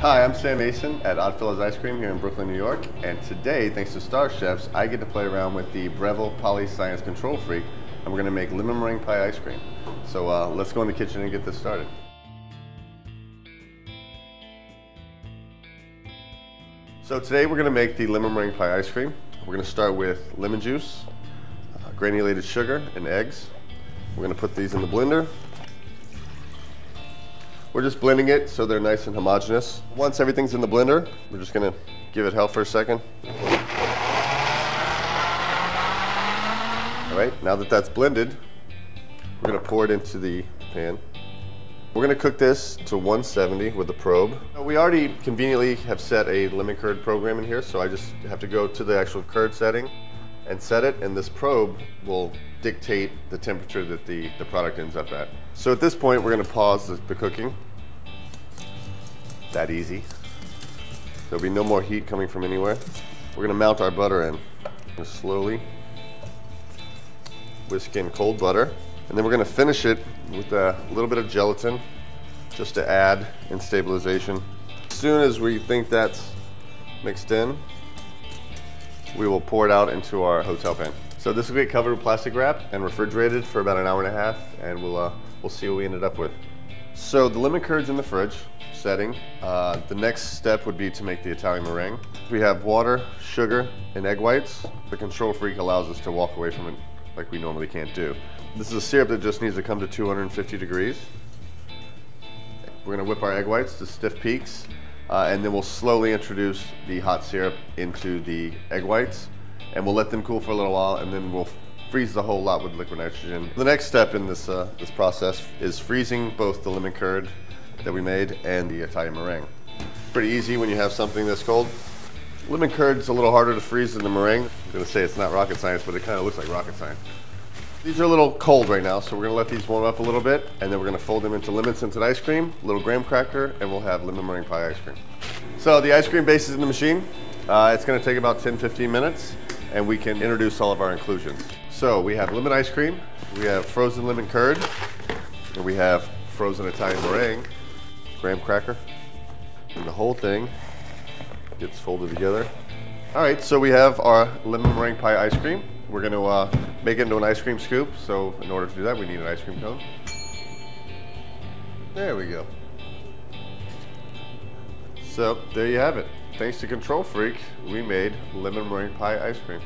Hi, I'm Sam Mason at Oddfellows Ice Cream here in Brooklyn, New York. And today, thanks to StarChefs, I get to play around with the Breville PolyScience Control Freak, and we're gonna make lemon meringue pie ice cream. So uh, let's go in the kitchen and get this started. So today we're gonna make the lemon meringue pie ice cream. We're gonna start with lemon juice, uh, granulated sugar, and eggs. We're gonna put these in the blender. We're just blending it so they're nice and homogenous. Once everything's in the blender, we're just gonna give it hell for a second. All right, now that that's blended, we're gonna pour it into the pan. We're gonna cook this to 170 with a probe. We already conveniently have set a lemon curd program in here, so I just have to go to the actual curd setting and set it, and this probe will dictate the temperature that the, the product ends up at. So at this point, we're gonna pause the, the cooking. That easy. There'll be no more heat coming from anywhere. We're gonna mount our butter in. Just slowly whisk in cold butter. And then we're gonna finish it with a little bit of gelatin just to add in stabilization. As soon as we think that's mixed in, we will pour it out into our hotel pan. So this will get covered with plastic wrap and refrigerated for about an hour and a half, and we'll, uh, we'll see what we ended up with. So the lemon curd's in the fridge setting. Uh, the next step would be to make the Italian meringue. We have water, sugar, and egg whites. The control freak allows us to walk away from it like we normally can't do. This is a syrup that just needs to come to 250 degrees. We're gonna whip our egg whites to stiff peaks, uh, and then we'll slowly introduce the hot syrup into the egg whites, and we'll let them cool for a little while, and then we'll freeze the whole lot with liquid nitrogen. The next step in this, uh, this process is freezing both the lemon curd that we made and the Italian meringue. Pretty easy when you have something this cold. Lemon curd's a little harder to freeze than the meringue. I'm gonna say it's not rocket science, but it kind of looks like rocket science. These are a little cold right now, so we're gonna let these warm up a little bit, and then we're gonna fold them into lemon scented ice cream, a little graham cracker, and we'll have lemon meringue pie ice cream. So the ice cream base is in the machine. Uh, it's gonna take about 10, 15 minutes, and we can introduce all of our inclusions. So we have lemon ice cream, we have frozen lemon curd, and we have frozen Italian meringue, graham cracker, and the whole thing gets folded together. All right, so we have our lemon meringue pie ice cream. We're gonna uh, make it into an ice cream scoop. So in order to do that, we need an ice cream cone. There we go. So there you have it. Thanks to Control Freak, we made lemon meringue pie ice cream.